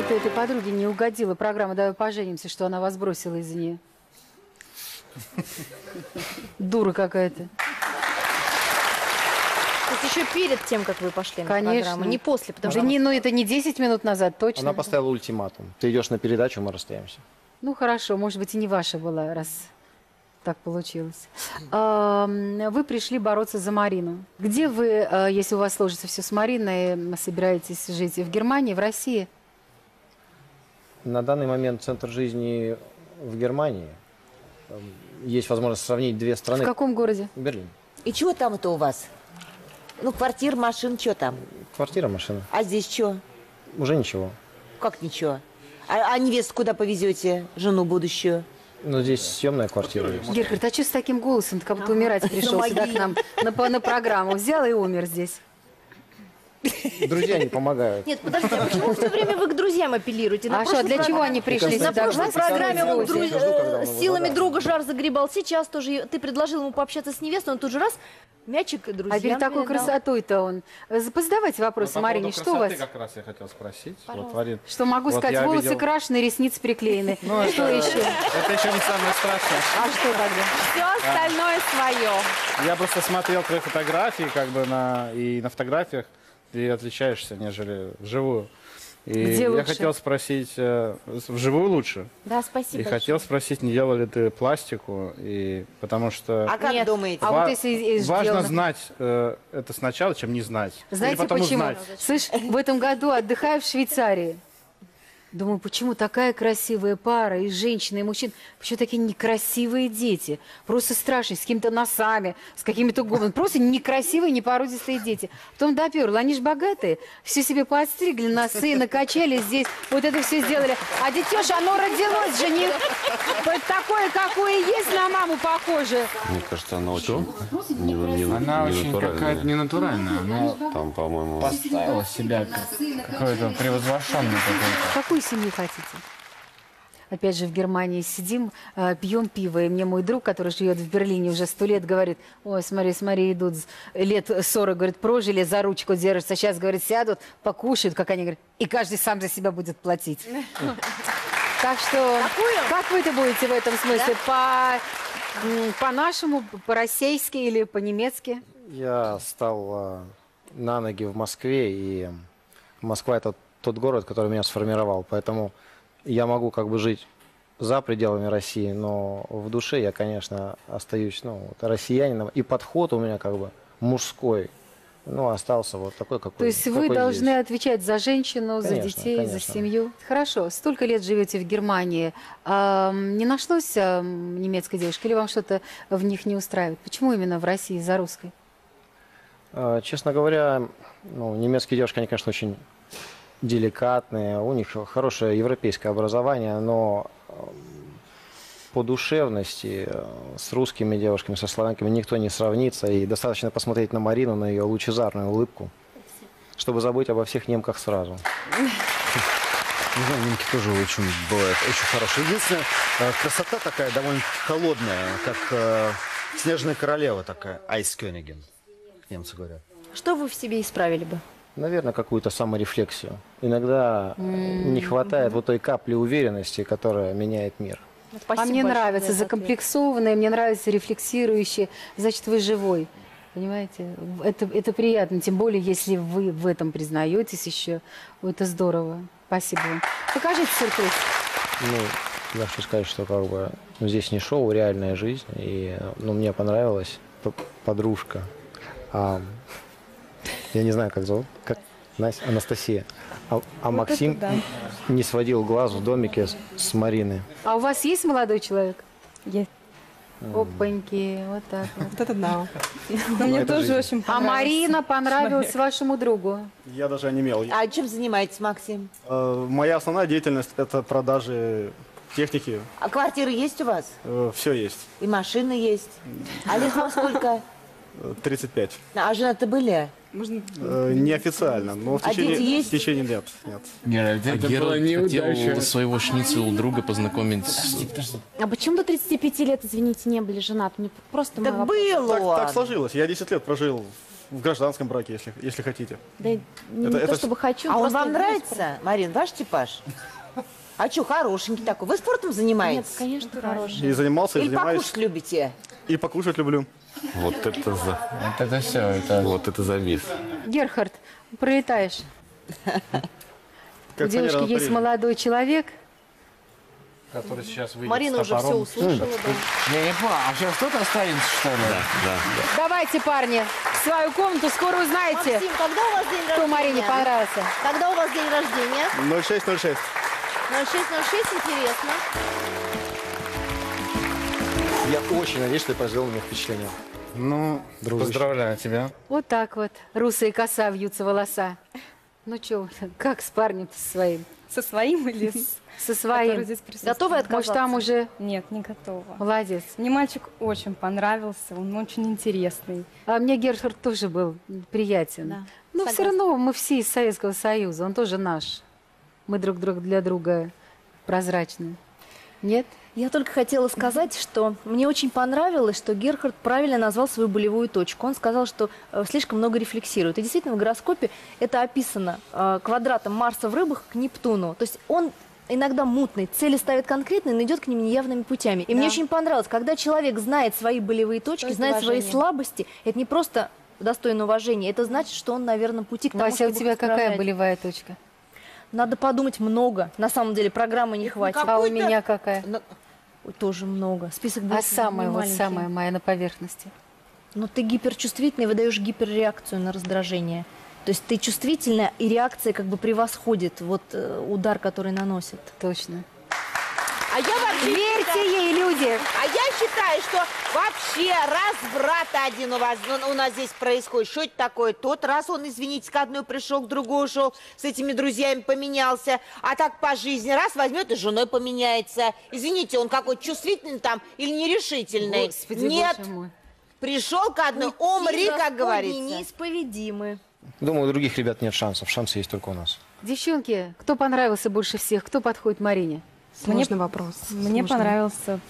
Это этой подруге не угодила программа «Давай поженимся», что она вас бросила из-за нее? Дура какая-то. То есть еще перед тем, как вы пошли на Конечно. программу, не после, потому Да что... не, ну это не 10 минут назад, точно. Она поставила ультиматум. Ты идешь на передачу, мы расстаемся. Ну хорошо, может быть и не ваша была, раз так получилось. Вы пришли бороться за Марину. Где вы, э, если у вас сложится все с Мариной, м, собираетесь жить? В Германии, в России? На данный момент центр жизни в Германии. Есть возможность сравнить две страны. В каком городе? Берлин. И чего там это у вас? Ну, квартир, машин, что там? Квартира, машина. А здесь что? Уже ничего. Как ничего? А, а невесту куда повезете? Жену будущую? Но здесь съемная квартира есть. Герхард, а что с таким голосом? Ты как будто умирать пришел Ну, сюда к нам на, на программу. Взял и умер здесь. Друзья не помогают. Нет, подождите, а почему все время вы к друзьям апеллируете? А что, для чего они пришли На прошлой программе он друз- э, силами друга жар загребал. Сейчас тоже ты предложил ему пообщаться с невестой, он тут же раз мячик друзьям А перед такой красотой-то он... Позадавайте вопросы, Ну, по Марине, что у вас? как раз я хотел спросить. Вот, Варин, Что могу вот сказать? Волосы видел- крашены, ресницы приклеены. Ну, что это- еще? Это еще не самое страшное. А что тогда? Все остальное свое. Я просто смотрел твои фотографии, как бы на и на фотографиях ты отличаешься, нежели вживую. И Где я лучше? хотел спросить, э, вживую лучше. Да, спасибо. И хотел спросить, не делал ли ты пластику, и потому что А как Нет. думаете? А вот если важно сделано- знать э, это сначала, чем не знать. Знаете Или потом почему? узнать. Слышь, в этом году отдыхаю в Швейцарии. Думаю, почему такая красивая пара и женщина, и мужчина, почему такие некрасивые дети? Просто страшные, с какими-то носами, с какими-то губами. Просто некрасивые, непородистые дети. Потом доперла, они же богатые, все себе подстригли, носы накачали здесь, вот это все сделали. А детеж, оно родилось же не вот такое, какое есть, на маму похоже. Мне кажется, она очень не, не, Она не очень натуральная. какая-то ненатуральная. Она Там, по-моему, поставила себя как какой-то превозвышенный какой-то. Какую семью хотите? Опять же, в Германии сидим, э, пьем пиво, и мне мой друг, который живет в Берлине уже сто лет, говорит, ой, смотри, смотри, идут лет 40, говорит, прожили, за ручку держатся, сейчас, говорит, сядут, покушают, как они говорят, и каждый сам за себя будет платить. Так что, как вы это будете в этом смысле? По-нашему, по-российски или по-немецки? Я стал а, на ноги в Москве, и Москва это тот город, который меня сформировал. Поэтому я могу как бы жить за пределами России, но в душе я, конечно, остаюсь ну, вот, россиянином. И подход у меня как бы мужской, ну, остался вот такой, какой То есть вы какой должны есть. отвечать за женщину, за Конечно, детей, за конечно. семью. Хорошо. Столько лет живете в Германии. Ам, не нашлось ам, немецкой девушки или вам что-то в них не устраивает? Почему именно в России за русской? А, Честно говоря, ну, немецкие девушки, они, конечно, очень деликатные, у них хорошее европейское образование, но эм, по душевности э, с русскими девушками, со славянками никто не сравнится, и достаточно посмотреть на Марину, на ее лучезарную улыбку, чтобы забыть обо всех немках сразу. Не знаю, немки тоже очень бывают очень хорошие. Единственное, э, красота такая довольно холодная, как э, снежная королева такая, Айскёниген, немцы говорят. Что вы в себе исправили бы? Наверное, какую-то саморефлексию. Иногда не хватает вот той капли уверенности, которая меняет мир. а мне нравится закомплексованные, мне нравится рефлексирующие. Значит, вы живой. Понимаете? Это, это приятно. Тем более, если вы в этом признаетесь еще. Это здорово. Спасибо вам. Покажите сюрприз. Ну, я хочу сказать, что как бы ну, здесь не шоу, реальная жизнь. И ну, мне понравилась подружка. А, я не знаю, как зовут. Как? Настя, Анастасия. А, а Максим это да. не сводил глаз в домике с, с Мариной. А у вас есть молодой человек? Есть. Опаньки, вот так вот. Вот это да. Ну, Но мне это тоже жизнь. очень А. Марина понравилась вашему другу? Я даже онемел. А чем занимаетесь, Максим? Э, Моя основная деятельность – это продажи техники. А квартиры есть у вас? Все есть. И машины есть? А сколько? Э, 35. А жена-то были? Э, Неофициально, но в А течение, дети есть? в течение лет нет. Геральт, А это была неудача. хотел своего шницела друга познакомить с... А почему до 35 лет, извините, не были женаты? Мне просто вопрос. было Так, так сложилось. Я 10 лет прожил в гражданском браке, если, если хотите. Да, не Это- то, это чтобы хочу. А он просто вам я нравится, Марин, ваш типаж? А что, хорошенький такой. Вы спортом Нет, занимаетесь? конечно, хороший. И занимался, и Или занимаюсь. покушать любите? И покушать люблю. Вот это за... Вот это все, это... Вот это завис. Герхард, пролетаешь. У девушки есть молодой человек. Который сейчас выйдет Марина уже все услышала, да. Я не понял, а сейчас кто-то останется, что ли? Да. Давайте, парни, в свою комнату скоро узнаете, Максим, когда у вас день кто рождения? Марине понравился. Когда у вас день рождения? 0606. 0606, интересно. Я очень надеюсь, что ты произвел на меня впечатление. Ну, Дружище. поздравляю тебя. Вот так вот, русые коса вьются волоса. Ну что, как с парнем-то со своим? Со своим или с... Со своим. здесь? Готовы Может, отказаться? там уже Нет, не готова. молодец. Мне мальчик очень понравился, он очень интересный. А мне Герхард тоже был приятен. Да, Но все равно мы все из Советского Союза, он тоже наш. Мы друг друг для друга прозрачны. Нет? Я только хотела сказать, что мне очень понравилось, что Герхард правильно назвал свою болевую точку. Он сказал, что э, слишком много рефлексирует. И действительно, в гороскопе это описано э, квадратом Марса в рыбах к Нептуну. То есть он иногда мутный, цели ставит конкретные, но идет к ним неявными путями. И мне очень понравилось, когда человек знает свои болевые точки, знает свои уважения. слабости, это не просто достойно уважения, это значит, что он на верном пути к тому, Вася, у чтобы тебя их какая болевая точка? Надо подумать много. На самом деле программы не хватит. А у меня какая? Тоже много. Список был А самая, вот самая моя на поверхности. Но ты гиперчувствительный, выдаешь гиперреакцию на раздражение. То есть ты чувствительная, и реакция как бы превосходит вот э, удар, который наносит. Точно. А я вообще Верьте считаю- ей, люди! А я считаю, что вообще разврат один у вас, ну, у нас здесь происходит. Что это такое? Тот раз он, извините, к одной пришел, к другой ушел, с этими друзьями поменялся. А так по жизни раз возьмет и с женой поменяется. Извините, он какой-то чувствительный там или нерешительный? Господи, Нет. боже мой. Пришел к одной, умри, как говорится. неисповедимы. Думаю, у других ребят нет шансов. Шансы есть только у нас. Девчонки, кто понравился больше всех? Кто подходит Марине? Сложный вопрос. Мне понравился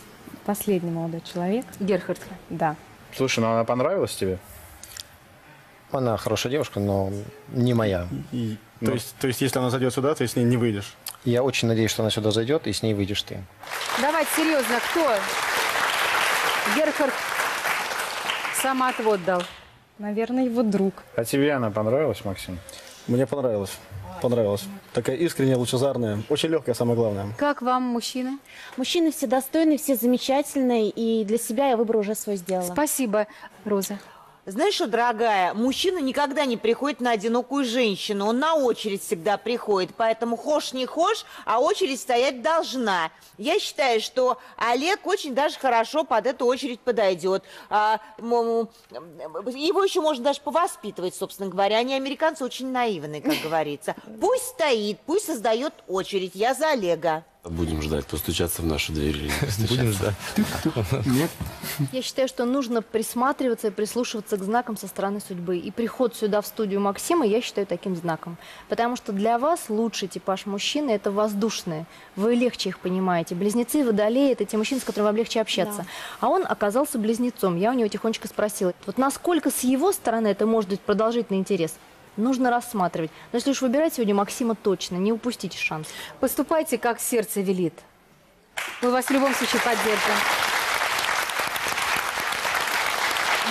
последний молодой человек. Герхард. Да. Слушай, ну она понравилась тебе? Она хорошая девушка, но не моя. И- то, есть, то есть, если она зайдет сюда, ты с ней не выйдешь. Я очень надеюсь, что она сюда зайдет, и с ней выйдешь ты. Давайте серьезно, кто? Герхард самоотвод дал. Наверное, его друг. А тебе она понравилась, Максим? Мне понравилось. Понравилось. Такая искренняя, лучезарная. Очень легкая, самое главное. Как вам, мужчина? Мужчины все достойные, все замечательные, и для себя я выбор уже свой сделала. Спасибо, Роза. Знаешь что, дорогая, мужчина никогда не приходит на одинокую женщину. Он на очередь всегда приходит. Поэтому хошь не хошь, а очередь стоять должна. Я считаю, что Олег очень даже хорошо под эту очередь подойдет. А, его еще можно даже повоспитывать, собственно говоря. Они, американцы, очень наивные, как говорится. Пусть стоит, пусть создает очередь. Я за Олега. Будем ждать, постучаться в нашу дверь или не. Будем ждать. Нет? Я считаю, что нужно присматриваться и прислушиваться к знакам со стороны судьбы. И приход сюда в студию Максима я считаю таким знаком. Потому что для вас лучший типаж мужчины – это воздушные. Вы легче их понимаете. Близнецы и водолеи – это те мужчины, с которыми вам легче общаться. А он оказался близнецом. Я у него тихонечко спросила, вот насколько с его стороны это может быть продолжительный интерес? Нужно рассматривать. Но если уж выбирать сегодня Максима точно, не упустите шанс. Поступайте, как сердце велит. Мы вас в любом случае поддержим.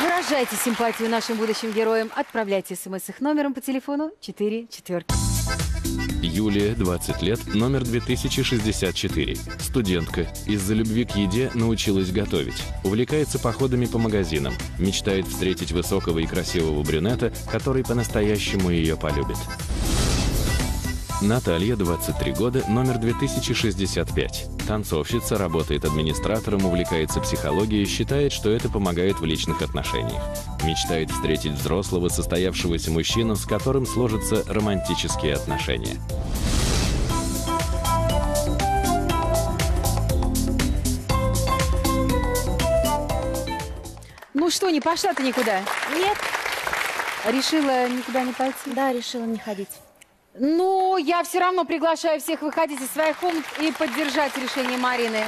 Выражайте симпатию нашим будущим героям. Отправляйте смс их номером по телефону 4 четверки. Юлия, 20 лет, номер 2064. Студентка. Из-за любви к еде научилась готовить. Увлекается походами по магазинам. Мечтает встретить высокого и красивого брюнета, который по-настоящему ее полюбит. Наталья, 23 года, номер 2065. Танцовщица, работает администратором, увлекается психологией, считает, что это помогает в личных отношениях. Мечтает встретить взрослого, состоявшегося мужчину, с которым сложатся романтические отношения. Ну что, не пошла ты никуда? Нет. Решила никуда не пойти? Да, решила не ходить. Ну, я все равно приглашаю всех выходить из своих комнат и поддержать решение Марины.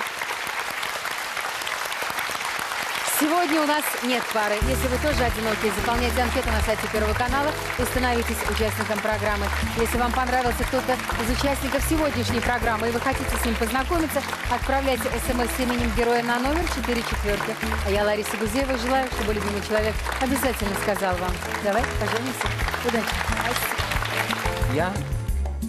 Сегодня у нас нет пары. Если вы тоже одиноки, заполняйте анкету на сайте Первого канала и становитесь участником программы. Если вам понравился кто-то из участников сегодняшней программы и вы хотите с ним познакомиться, отправляйте смс с именем героя на номер 4 четверки. А я, Лариса Гузеева, желаю, чтобы любимый человек обязательно сказал вам. Давай поженимся. Удачи. Я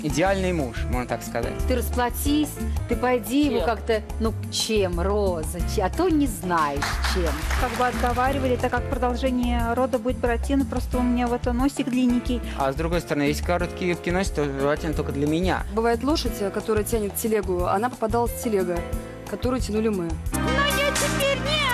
идеальный муж, можно так сказать. Ты расплатись, ты пойди Чем? ему как-то, ну, чем, Роза, чем? а то не знаешь, чем. Как бы отговаривали, так как продолжение рода будет Буратино, просто у меня вот носик длинненький. А с другой стороны, если короткие юбки носит, то желательно только для меня. Бывает лошадь, которая тянет телегу, она попадалась в телега, которую тянули мы. Но я теперь не